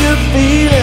good feeling.